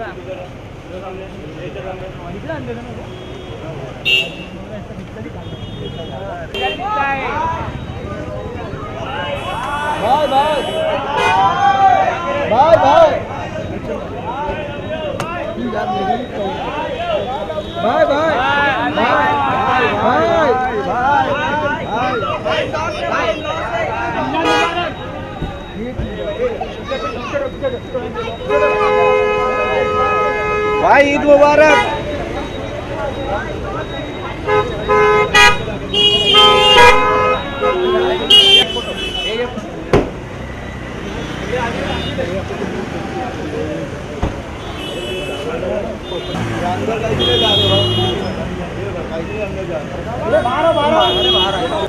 भाई भाई भाई भाई भाई भाई भाई भाई ईद मुबारक। बारह बारह।